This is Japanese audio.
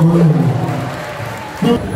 うん。